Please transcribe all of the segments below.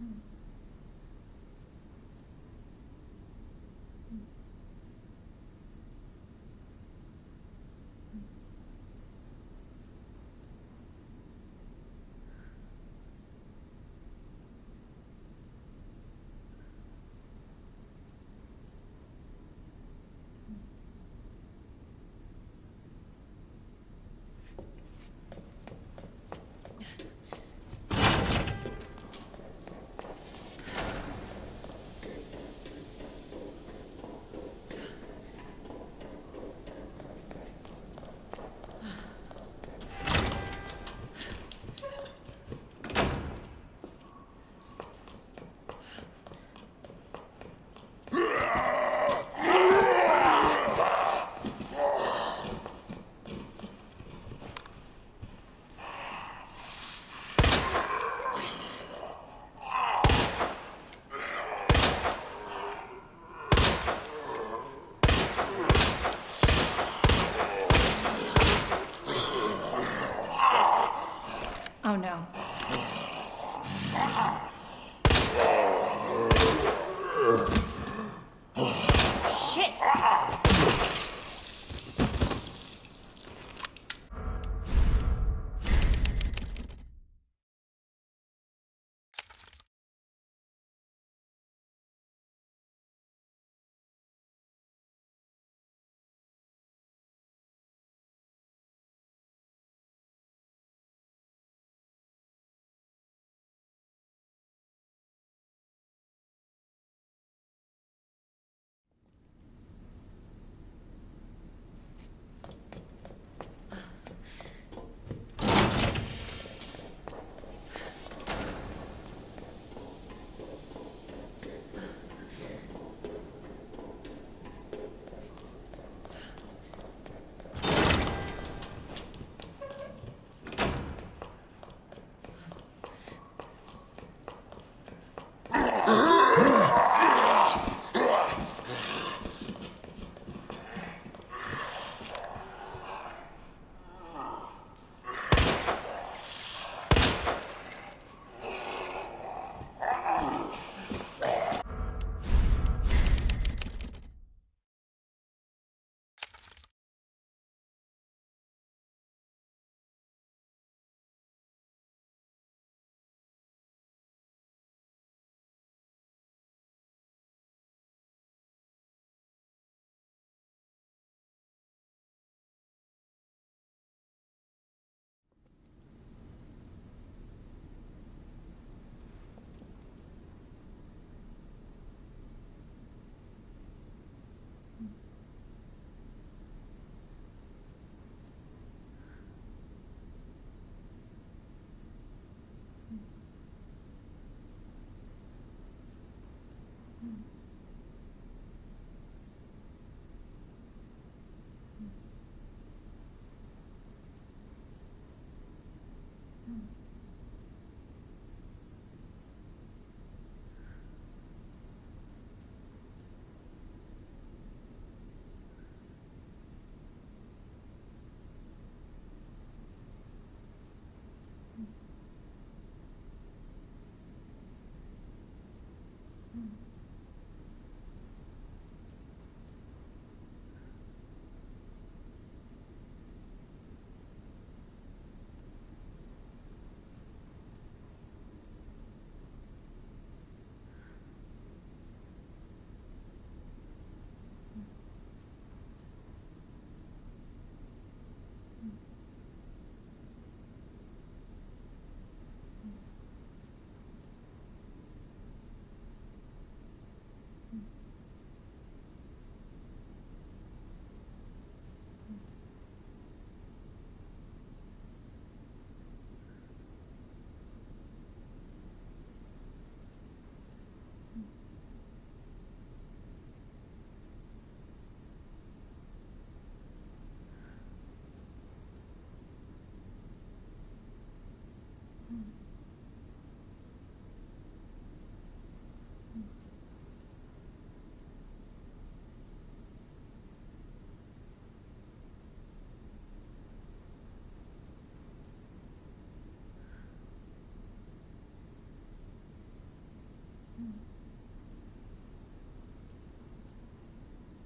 mm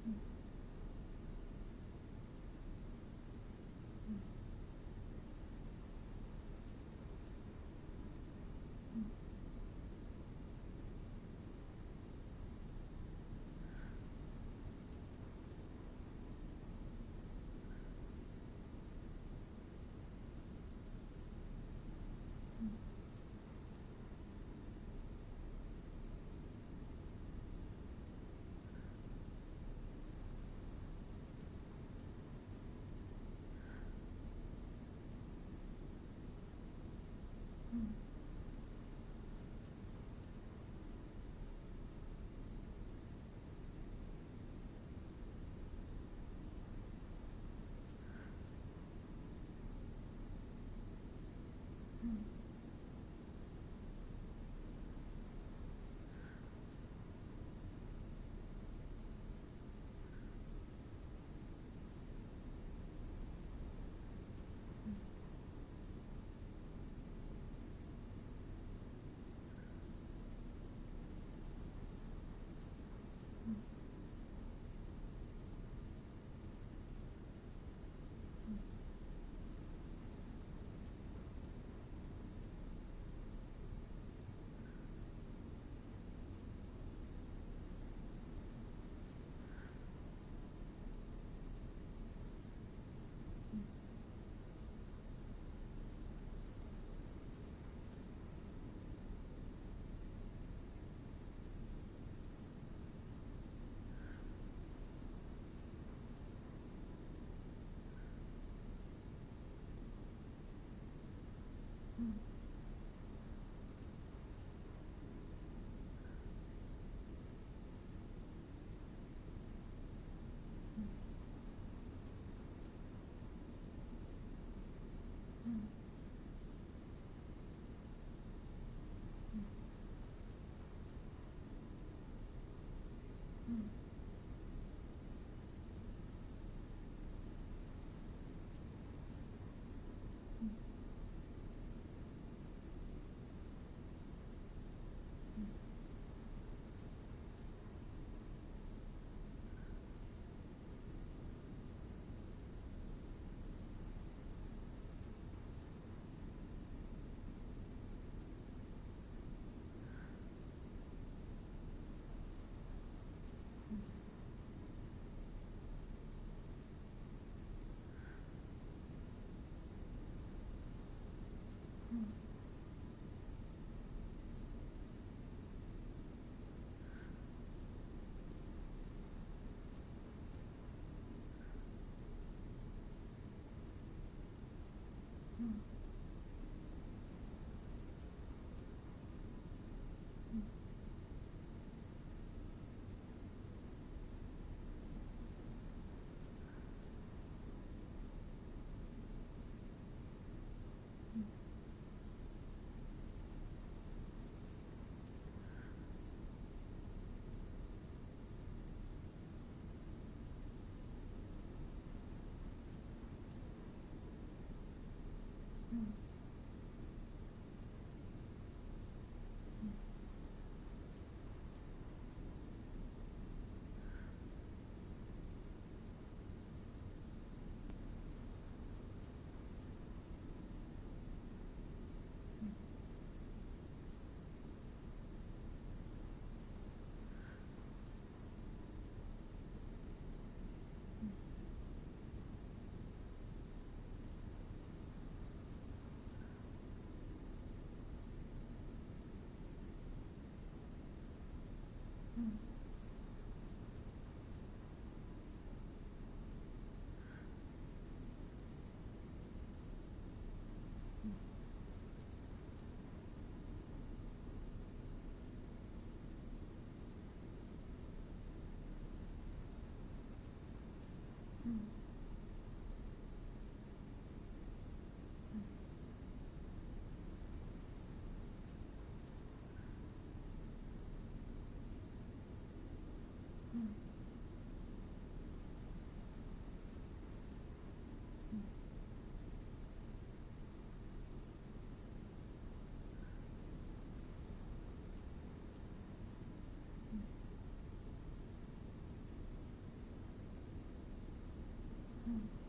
うん。Mm. うん